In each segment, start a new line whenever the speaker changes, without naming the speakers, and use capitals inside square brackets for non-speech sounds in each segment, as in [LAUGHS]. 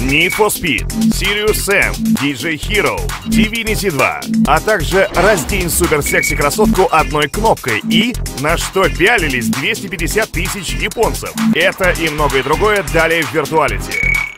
Need for Speed, Sirius Sam, DJ Hero, Divinity 2, а также раздень супер-секси-красотку одной кнопкой и на что пялились 250 тысяч японцев. Это и многое другое далее в виртуалити.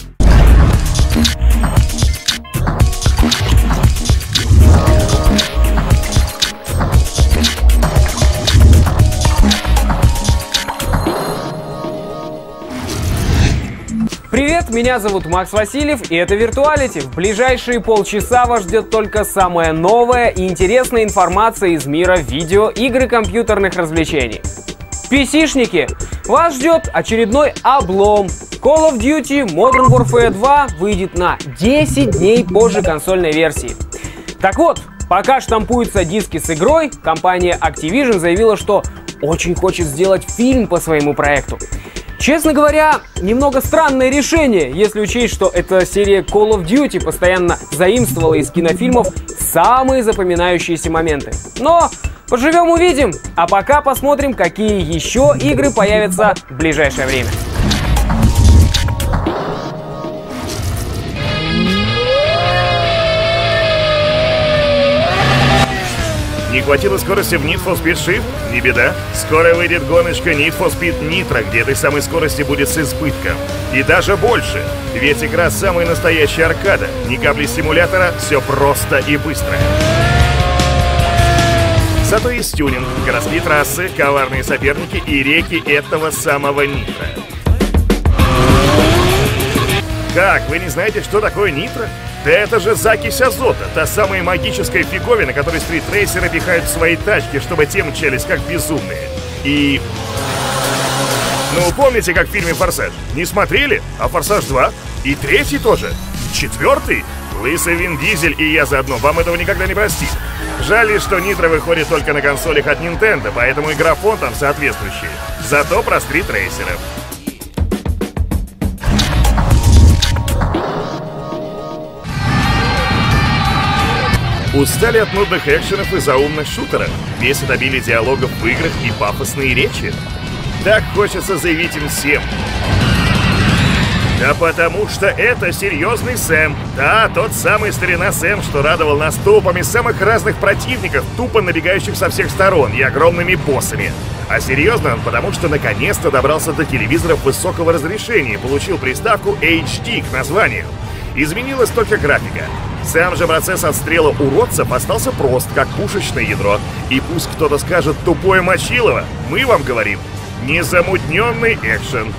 Привет, меня зовут Макс Васильев, и это Виртуалити. В ближайшие полчаса вас ждет только самая новая и интересная информация из мира видео, игр и компьютерных развлечений. PC-шники, вас ждет очередной облом. Call of Duty Modern Warfare 2 выйдет на 10 дней позже консольной версии. Так вот, пока штампуются диски с игрой, компания Activision заявила, что очень хочет сделать фильм по своему проекту. Честно говоря, немного странное решение, если учесть, что эта серия Call of Duty постоянно заимствовала из кинофильмов самые запоминающиеся моменты. Но поживем увидим, а пока посмотрим, какие еще игры появятся в ближайшее время.
Не хватило скорости в Need for Speed Shift? Не беда. Скоро выйдет гоночка Need for Speed Nitro, где этой самой скорости будет с избытком. И даже больше. Ведь игра самая настоящая аркада. Ни капли симулятора, все просто и быстро. Зато есть тюнинг, городские трассы, коварные соперники и реки этого самого Нитро. Как, вы не знаете, что такое Нитро? Да это же закись азота, та самая магическая фиговина, которую стритрейсеры пихают в свои тачки, чтобы те мчались как безумные. И... Ну, помните, как в фильме «Форсаж»? Не смотрели? А «Форсаж 2»? И третий тоже? И четвертый? Лысый Вин Дизель и я заодно, вам этого никогда не простит. Жаль, что Нитро выходит только на консолях от Nintendo, поэтому и графон там соответствующий. Зато про стритрейсеров. Устали от нудных экшенов и заумных шутеров? Бесит обилие диалогов в играх и пафосные речи? Так хочется заявить им всем. Да потому что это серьезный Сэм. Да, тот самый старина Сэм, что радовал нас тупами самых разных противников, тупо набегающих со всех сторон и огромными боссами. А серьезно он потому, что наконец-то добрался до телевизоров высокого разрешения и получил приставку HD к названию. Изменилась только графика. Сам же процесс отстрела уродцев остался прост, как пушечное ядро. И пусть кто-то скажет «тупое мочилово», мы вам говорим «незамутненный экшен».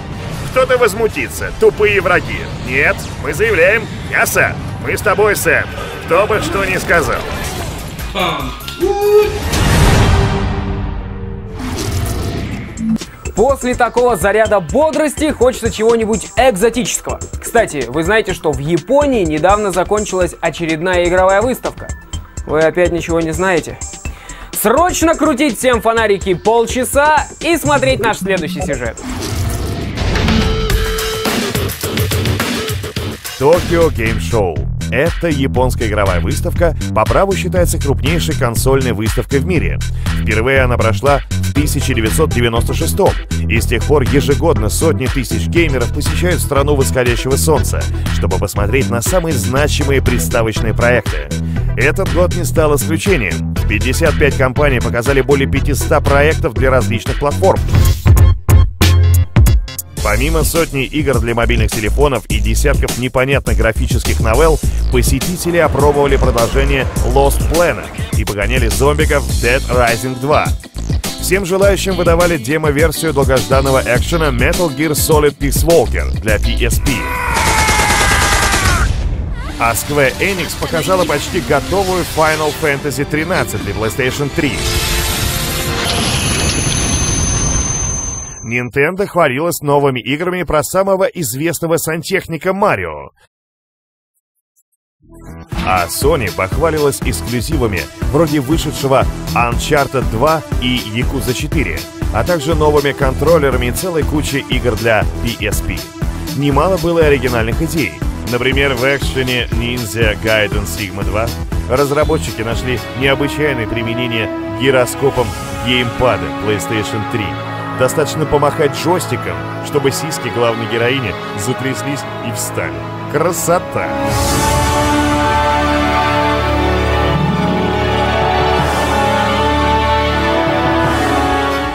Кто-то возмутится, тупые враги. Нет, мы заявляем «мясо». Мы с тобой, Сэм. Кто бы что ни сказал.
После такого заряда бодрости хочется чего-нибудь экзотического. Кстати, вы знаете, что в Японии недавно закончилась очередная игровая выставка? Вы опять ничего не знаете? Срочно крутить всем фонарики полчаса и смотреть наш следующий сюжет.
Tokyo Game Show. Это японская игровая выставка, по праву считается крупнейшей консольной выставкой в мире. Впервые она прошла в 1996 и с тех пор ежегодно сотни тысяч геймеров посещают страну восходящего солнца, чтобы посмотреть на самые значимые приставочные проекты. Этот год не стал исключением. 55 компаний показали более 500 проектов для различных платформ. Помимо сотни игр для мобильных телефонов и десятков непонятных графических новелл, посетители опробовали продолжение Lost Planet и погоняли зомбиков в Dead Rising 2. Всем желающим выдавали демо-версию долгожданного экшена Metal Gear Solid Peace Walker для PSP. А Square Enix показала почти готовую Final Fantasy 13 для PlayStation 3. Nintendo хвалилась новыми играми про самого известного сантехника Марио. А Sony похвалилась эксклюзивами, вроде вышедшего Uncharted 2 и Yakuza 4, а также новыми контроллерами и целой кучей игр для PSP. Немало было оригинальных идей. Например, в экшене Ninja Gaiden Sigma 2 разработчики нашли необычайное применение гироскопом геймпада PlayStation 3 Достаточно помахать джойстиком, чтобы сиськи главной героини затряслись и встали. Красота!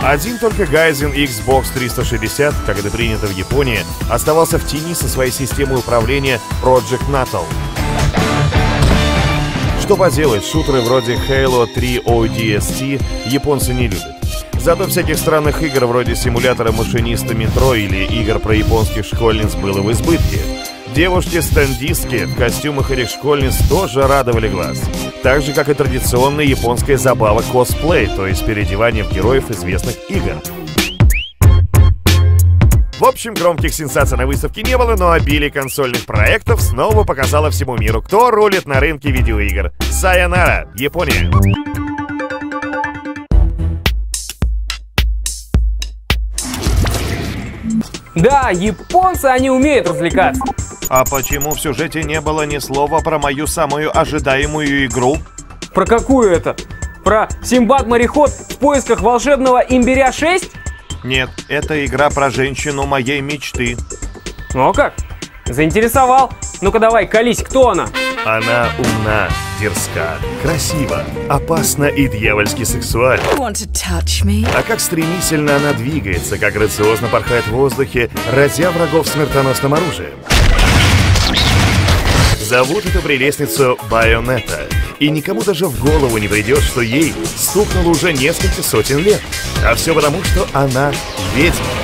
Один только Гайзен Xbox 360, как это принято в Японии, оставался в тени со своей системой управления Project Natal. Что поделать, шутеры вроде Halo 3 ODST японцы не любят. Зато всяких странных игр вроде симулятора машиниста метро или игр про японских школьниц было в избытке. Девушки-стендистки в костюмах этих школьниц тоже радовали глаз. Так же, как и традиционная японская забава косплей, то есть переодевание в героев известных игр. В общем, громких сенсаций на выставке не было, но обилие консольных проектов снова показало всему миру, кто рулит на рынке видеоигр. Сайонара, Япония.
Да, японцы, они умеют развлекаться.
А почему в сюжете не было ни слова про мою самую ожидаемую игру?
Про какую это? Про Симбад-мореход в поисках волшебного имбиря 6?
Нет, это игра про женщину моей мечты.
Ну как? Заинтересовал? Ну-ка давай, колись, кто она?
Она умна, дерзка, красива, опасна и дьявольски сексуальна. А как стремительно она двигается, как грациозно порхает в воздухе, разя врагов смертоносным оружием. Зовут эту прелестницу Байонета. И никому даже в голову не придет, что ей стукнуло уже несколько сотен лет. А все потому, что она ведьма.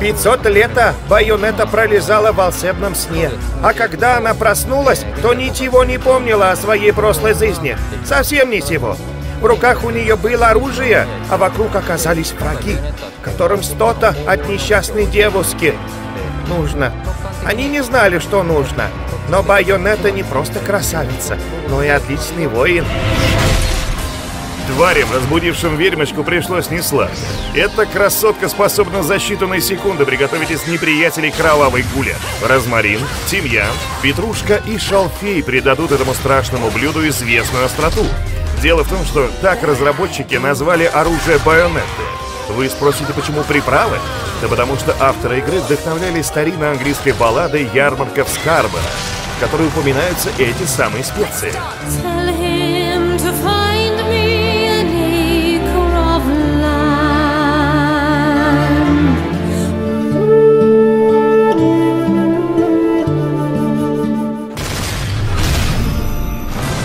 500 лета Байонета пролезала в волшебном сне. А когда она проснулась, то ничего не помнила о своей прошлой жизни. Совсем ничего. В руках у нее было оружие, а вокруг оказались враги, которым что-то от несчастной девушки нужно. Они не знали, что нужно. Но Байонета не просто красавица, но и отличный воин.
Тварям, разбудившим ведьмочку, пришлось несладко. Эта красотка способна за считанные секунды приготовить из неприятелей кровавый гуля. Розмарин, тимьян, петрушка и шалфей придадут этому страшному блюду известную остроту. Дело в том, что так разработчики назвали оружие байонетты. Вы спросите, почему приправы? Да потому что авторы игры вдохновлялись старинной английской балладой «Ярмарка в Скарборо», в которой упоминаются эти самые специи.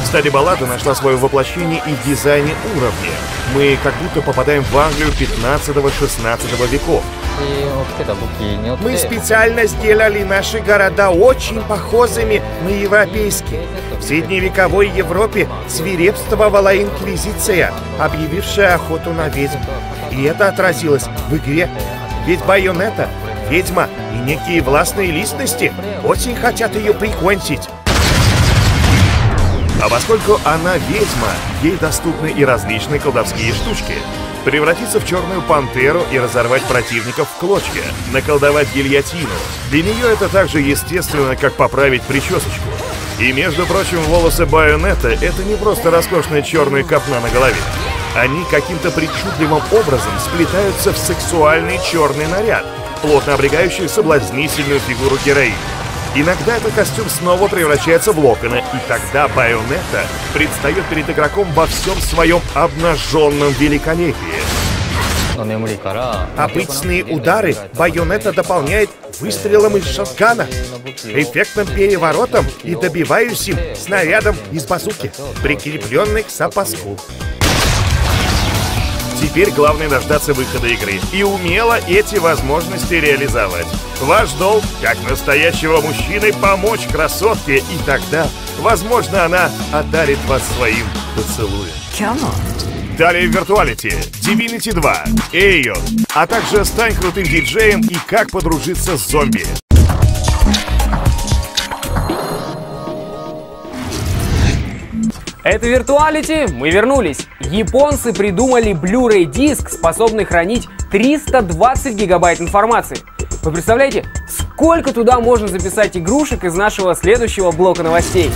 Кстати, баллада нашла свое воплощение и в дизайне уровня. Мы как будто попадаем в Англию 15-16 веков.
Мы специально сделали наши города очень похожими на европейские. В средневековой Европе свирепствовала инквизиция, объявившая охоту на ведьм. И это отразилось в игре. Ведь Байонета, ведьма и некие властные личности очень хотят ее прикончить.
А поскольку она ведьма, ей доступны и различные колдовские штучки. Превратиться в черную пантеру и разорвать противников в клочья, наколдовать гильотину. Для нее это так же естественно, как поправить причесочку. И, между прочим, волосы Байонета — это не просто роскошная черная копна на голове. Они каким-то причудливым образом сплетаются в сексуальный черный наряд, плотно облегающий соблазнительную фигуру героини. Иногда этот костюм снова превращается в локоны, и тогда Байонетта предстает перед игроком во всем своем обнаженном великолепии.
Обычные удары Байонетта дополняет выстрелом из шотгана, эффектным переворотом и добивающим снарядом из базуки, прикрепленный к запаску.
Теперь главное дождаться выхода игры и умело эти возможности реализовать. Ваш долг, как настоящего мужчины, помочь красотке, и тогда, возможно, она одарит вас своим поцелуем. Далее в виртуалити, Divinity 2, Эйо, а также стань крутым диджеем и как подружиться с зомби.
Это Виртуалити, мы вернулись. Японцы придумали Blu-ray диск, способный хранить 320 гигабайт информации. Вы представляете, сколько туда можно записать игрушек из нашего следующего блока новостей?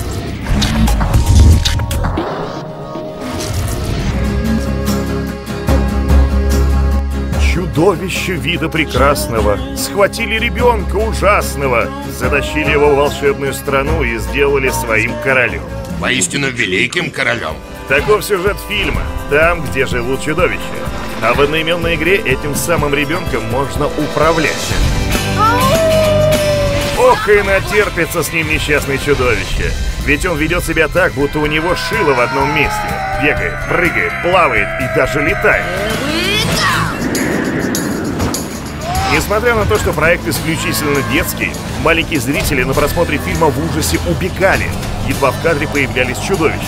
чудовище вида прекрасного, схватили ребенка ужасного, затащили его в волшебную страну и сделали своим королем.
Воистину великим королем.
Таков сюжет фильма «Там, где живут чудовища». А в одноименной игре этим самым ребенком можно управлять. Ох и натерпится с ним несчастное чудовище. Ведь он ведет себя так, будто у него шило в одном месте. Бегает, прыгает, плавает и даже летает. Несмотря на то, что проект исключительно детский, маленькие зрители на просмотре фильма в ужасе убегали. Едва в кадре появлялись чудовища.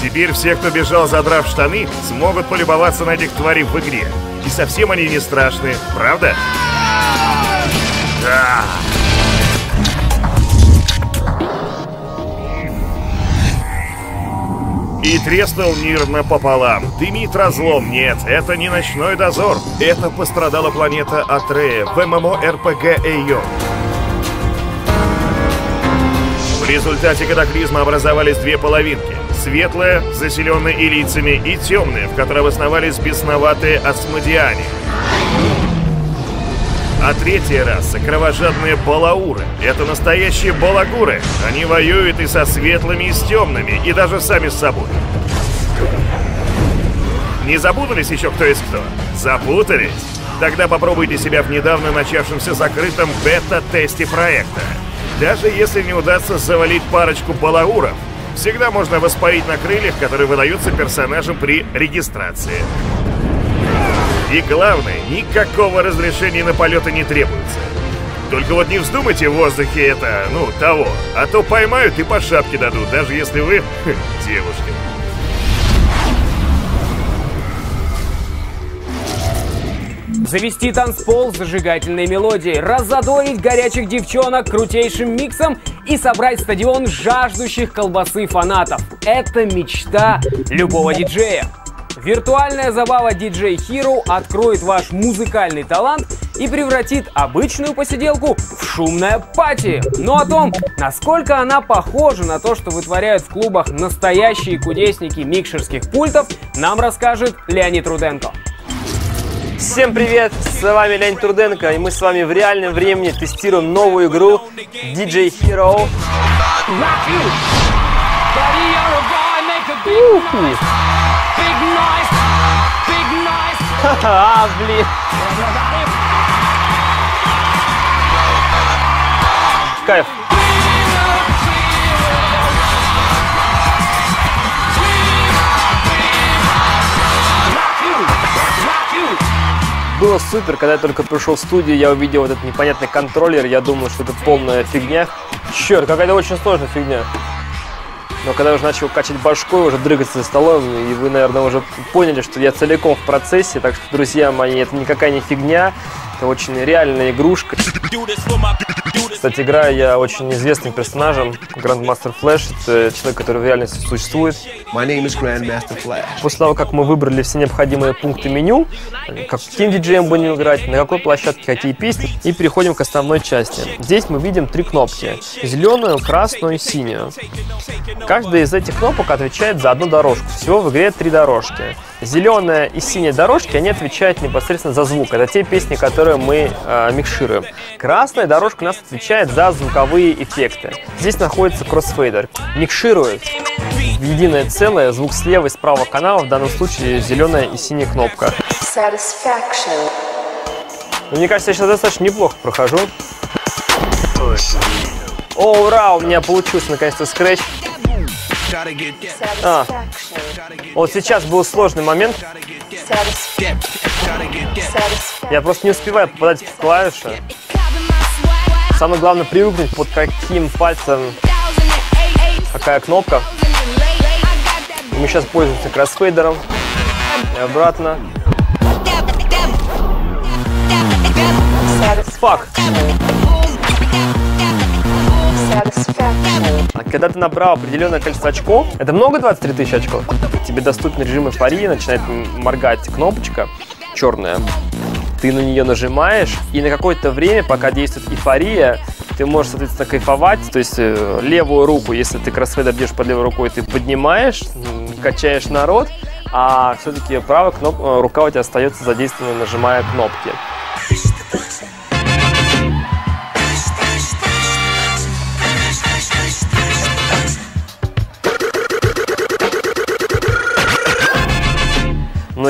Теперь все, кто бежал, задрав штаны, смогут полюбоваться на этих тварей в игре. И совсем они не страшные, правда? Да. И треснул мир напополам. Дымит разлом. Нет, это не ночной дозор. Это пострадала планета Атрея в ММО-РПГ Эйо. Результате катаклизма образовались две половинки. Светлая, заселенная илийцами, и темная, в которой обосновались бесноватые асмодиане. А третья раса — кровожадные балауры. Это настоящие балагуры. Они воюют и со светлыми, и с темными, и даже сами с собой. Не запутались еще кто есть кто? Запутались? Тогда попробуйте себя в недавно начавшемся закрытом бета-тесте проекта. Даже если не удастся завалить парочку балауров, всегда можно воспарить на крыльях, которые выдаются персонажам при регистрации. И главное, никакого разрешения на полеты не требуется. Только вот не вздумайте в воздухе это, ну, того, а то поймают и по шапке дадут, даже если вы [LAUGHS] девушка.
Завести танцпол с зажигательной мелодией, разодорить горячих девчонок крутейшим миксом и собрать стадион жаждущих колбасы фанатов. Это мечта любого диджея. Виртуальная забава DJ Hero откроет ваш музыкальный талант и превратит обычную посиделку в шумное пати. Но о том, насколько она похожа на то, что вытворяют в клубах настоящие кудесники микшерских пультов, нам расскажет Леонид Руденко.
Всем привет, с вами Леонид Труденко, и мы с вами в реальном времени тестируем новую игру DJ Hero. А, блин. Кайф. Было супер, когда я только пришел в студию, я увидел этот непонятный контроллер, я думал, что это полная фигня. Черт, какая-то очень сложная фигня. Но когда уже начал качать башкой, уже дрыгаться за столом, и вы, наверное, уже поняли, что я целиком в процессе, так что, друзья мои, это никакая не фигня, это очень реальная игрушка. Кстати, играю я очень известным персонажем, Grandmaster Flash. Это человек, который в реальности существует.
My name is Grandmaster Flash.
После того, как мы выбрали все необходимые пункты меню, каким диджеем будем играть, на какой площадке какие песни, и переходим к основной части. Здесь мы видим три кнопки. Зеленую, красную и синюю. Каждая из этих кнопок отвечает за одну дорожку. Всего в игре три дорожки. Зеленая и синяя дорожки, они отвечают непосредственно за звук. Это те песни, которые мы э, микшируем. Красная дорожка у нас отвечает за звуковые эффекты. Здесь находится кроссфейдер. Микширует в единое целое звук слева и справа канала, в данном случае зеленая и синяя кнопка. Ну, мне кажется, я сейчас достаточно неплохо прохожу. О, ура, у меня получился наконец-то скретч. А. Вот сейчас был сложный момент. Я просто не успеваю попадать в клавиши. Самое главное привыкнуть, под каким пальцем какая кнопка. Мы сейчас пользуемся кроссфейдером. И обратно. Фак. А когда ты набрал определенное количество очков, это много 23 тысячи очков, тебе доступен режим эйфории, начинает моргать кнопочка черная. Ты на нее нажимаешь, и на какое-то время, пока действует эйфория, ты можешь, соответственно, кайфовать. То есть э, левую руку, если ты кроссфейдер держишь под левой рукой, ты поднимаешь, качаешь народ,
а все-таки правая кноп... э, рука у тебя остается задействованной, нажимая кнопки.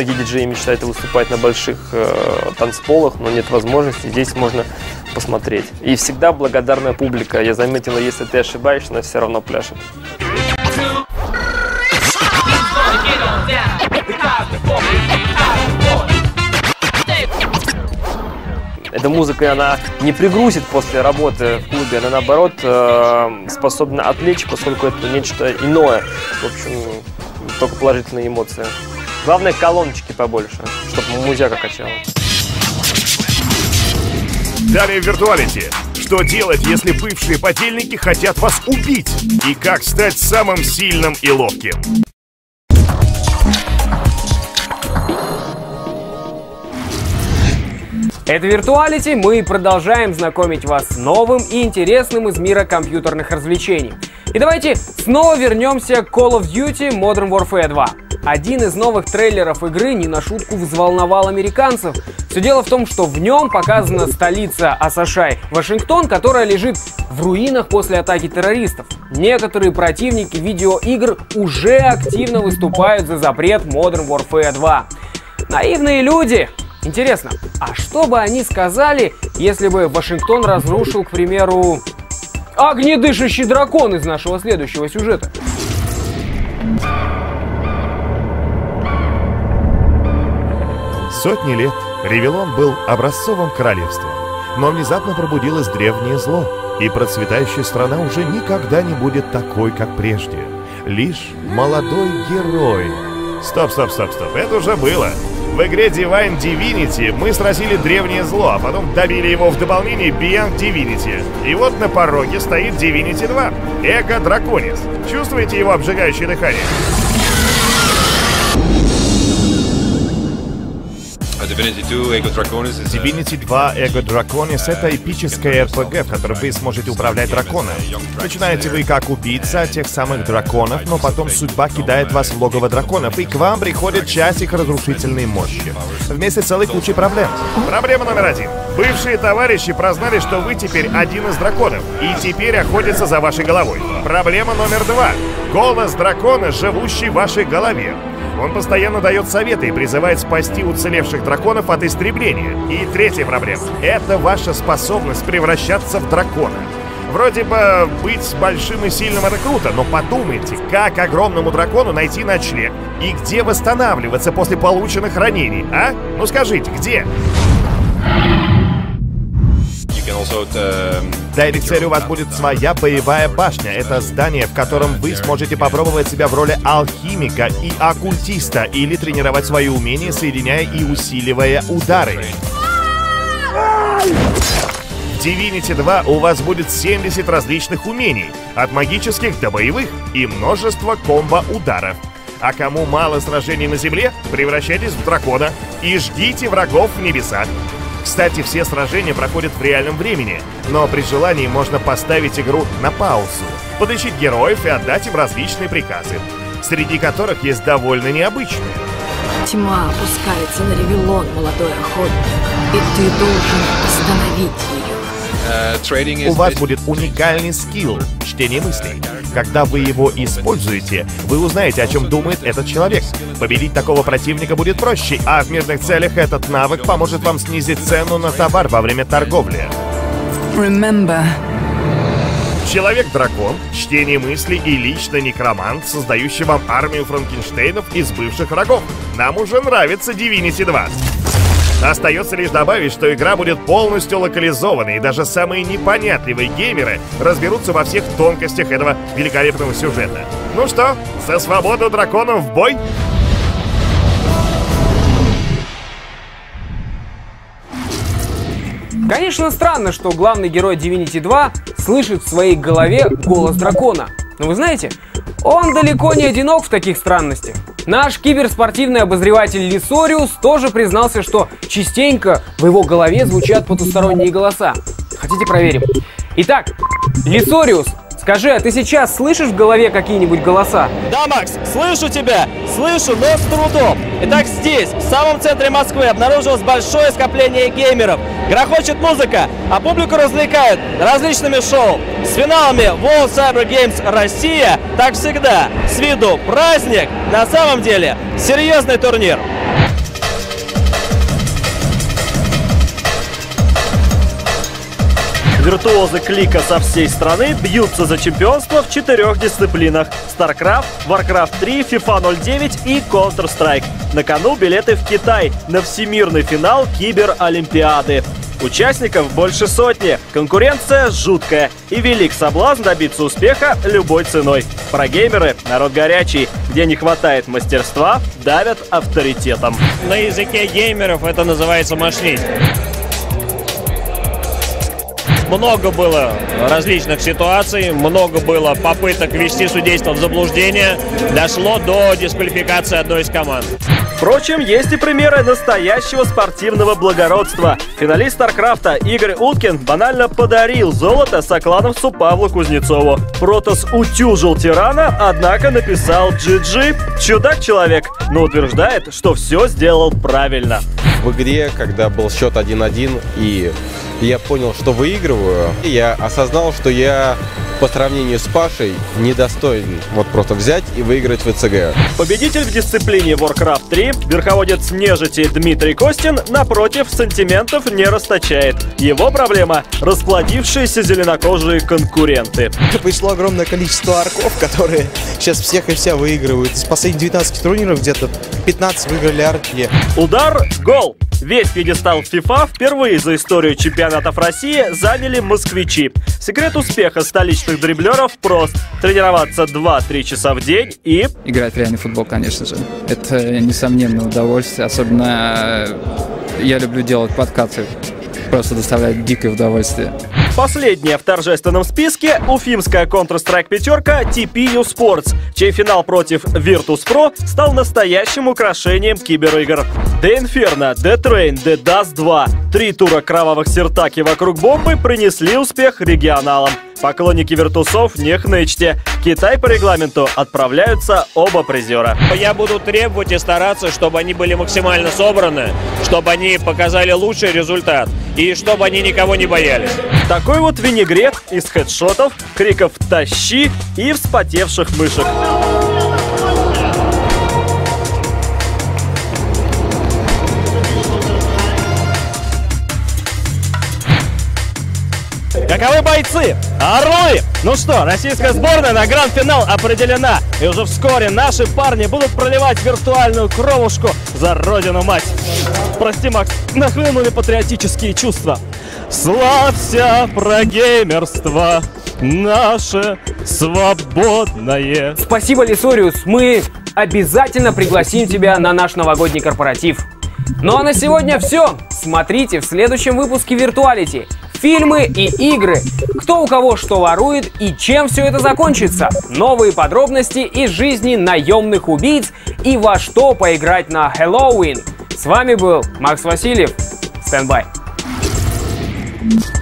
Многие диджеи мечтают выступать на больших э, танцполах, но нет возможности. Здесь можно посмотреть. И всегда благодарная публика. Я заметила, если ты ошибаешься, она все равно пляшет. Эта музыка, она не пригрузит после работы в клубе, она наоборот э, способна отвлечь, поскольку это нечто иное. В общем, только положительные эмоции. Главное, колоночки побольше, чтобы музяка качала.
Далее в виртуалити. Что делать, если бывшие подельники хотят вас убить? И как стать самым сильным и ловким?
Это Виртуалити, мы продолжаем знакомить вас с новым и интересным из мира компьютерных развлечений. И давайте снова вернемся к Call of Duty Modern Warfare 2. Один из новых трейлеров игры не на шутку взволновал американцев. Все дело в том, что в нем показана столица Асашай, Вашингтон, которая лежит в руинах после атаки террористов. Некоторые противники видеоигр уже активно выступают за запрет Modern Warfare 2. Наивные люди, Интересно, а что бы они сказали, если бы Вашингтон разрушил, к примеру, огнедышащий дракон из нашего следующего сюжета?
Сотни лет Ревелон был образцовым королевством, но внезапно пробудилось древнее зло, и процветающая страна уже никогда не будет такой, как прежде. Лишь молодой герой. Стоп, стоп, стоп, стоп, это уже было. В игре Divine Divinity мы сразили древнее зло, а потом добили его в дополнении Beyond Divinity. И вот на пороге стоит Divinity 2. Эго Драконис. Чувствуете его обжигающее дыхание?
Divinity 2 Ego Draconis is a-
Divinity 2 Ego Draconis — это эпическая RPG, в которой вы сможете управлять драконом. Начинаете вы как убийца тех самых драконов, но потом судьба кидает вас в логово драконов, и к вам приходит часть их разрушительной мощи. Вместе с целой кучей проблем. Проблема номер один. Бывшие товарищи прознали, что вы теперь один из драконов, и теперь охотятся за вашей головой. Проблема номер два. Голос дракона, живущий в вашей голове. Он постоянно дает советы и призывает спасти уцелевших драконов от истребления. И третья проблема — это ваша способность превращаться в дракона. Вроде бы быть большим и сильным это круто, но подумайте, как огромному дракону найти ночлег и где восстанавливаться после полученных ранений, а? Ну скажите, где?
You can also um,
Этой цели у вас будет своя боевая башня. Это здание, в котором вы сможете попробовать себя в роли алхимика и оккультиста или тренировать свои умения, соединяя и усиливая удары. Divinity 2 у вас будет 70 различных умений, от магических до боевых, и множество комбо-ударов. А кому мало сражений на земле, превращайтесь в дракона и ждите врагов в небесах. Кстати, все сражения проходят в реальном времени, но при желании можно поставить игру на паузу, подыщить героев и отдать им различные приказы, среди которых есть довольно необычные.
Тьма опускается на Ревелон, молодой охотник, и ты должен остановить ее.
is
У вас будет уникальный скилл — чтение мыслей. Когда вы его используете, вы узнаете, о чем думает этот человек. Победить такого противника будет проще, а в мирных целях этот навык поможет вам снизить цену на товар во время торговли.
Remember,
Человек-дракон, чтение мыслей и лично некромант, создающий вам армию франкенштейнов из бывших врагов. Нам уже нравится Divinity 2. Остается лишь добавить, что игра будет полностью локализована, и даже самые непонятливые геймеры разберутся во всех тонкостях этого великолепного сюжета. Ну что, со свободу драконов в бой?
Конечно, странно, что главный герой Divinity 2 слышит в своей голове голос дракона. Но вы знаете, он далеко не одинок в таких странностях. Наш киберспортивный обозреватель Лисориус тоже признался, что частенько в его голове звучат потусторонние голоса. Хотите проверим? Итак, Лисориус, скажи, а ты сейчас слышишь в голове какие-нибудь голоса?
Да, Макс, слышу тебя!
слышу, но с трудом. Итак, здесь, в самом центре Москвы, обнаружилось большое скопление геймеров. Грохочет музыка, а публику развлекают различными шоу. С финалами World Cyber Games Россия, так всегда, с виду праздник, на самом деле серьезный турнир.
Виртуозы клика со всей страны бьются за чемпионство в четырех дисциплинах – StarCraft, Warcraft 3, FIFA 09 и Counter-Strike. На кону билеты в Китай на всемирный финал Киберолимпиады. Участников больше сотни, конкуренция жуткая и велик соблазн добиться успеха любой ценой. Про геймеры – народ горячий, где не хватает мастерства, давят авторитетом.
На языке геймеров это называется мошнить. Много было различных ситуаций, много было попыток ввести судейство в заблуждение. Дошло до дисквалификации одной из команд.
Впрочем, есть и примеры настоящего спортивного благородства. Финалист Старкрафта Игорь Уткин банально подарил золото соклановцу Павлу Кузнецову. Протас утюжил тирана, однако написал GG. Чудак-человек, но утверждает, что все сделал правильно.
В игре, когда был счет 1-1 и я понял, что выигрываю, я осознал, что я по сравнению с Пашей недостоин вот просто взять и выиграть в ЦГ.
Победитель в дисциплине Warcraft 3, верховодец нежити Дмитрий Костин, напротив, сантиментов не расточает. Его проблема – расплодившиеся зеленокожие конкуренты.
Пришло огромное количество арков, которые сейчас всех и вся выигрывают. Из последних 19 турниров где-то 15 выиграли арки.
Удар, гол! Весь пьедестал FIFA впервые за историю чемпионатов России заняли москвичи. Секрет успеха столичных дриблеров прост. Тренироваться 2-3 часа в день и...
Играть реальный футбол, конечно же. Это несомненное удовольствие. Особенно э, я люблю делать подкаты. Просто доставляет дикое удовольствие.
Последняя в торжественном списке – уфимская Counter-Strike пятерка TPU Sports, чей финал против Virtus.pro стал настоящим украшением киберигр. The Inferno, The Train, The Dust 2. Три тура кровавых сертаки вокруг бомбы принесли успех регионалам. Поклонники виртусов не хнычьте. Китай по регламенту отправляются оба призера.
Я буду требовать и стараться, чтобы они были максимально собраны, чтобы они показали лучший результат и чтобы они никого не боялись.
Такой вот винегрет из хедшотов, криков «Тащи!» и вспотевших мышек.
Каковы бойцы? Орлы! Ну что, российская сборная на гранд-финал определена. И уже вскоре наши парни будут проливать виртуальную кровушку за родину мать. Прости, Макс, нахлынули патриотические чувства. Славься про геймерство наше свободное.
Спасибо, Лисориус. Мы обязательно пригласим тебя на наш новогодний корпоратив. Ну а на сегодня все. Смотрите в следующем выпуске Виртуалити. Фильмы и игры. Кто у кого что ворует и чем все это закончится. Новые подробности из жизни наемных убийц и во что поиграть на Хэллоуин. С вами был Макс Васильев. Stand by.
Thank you.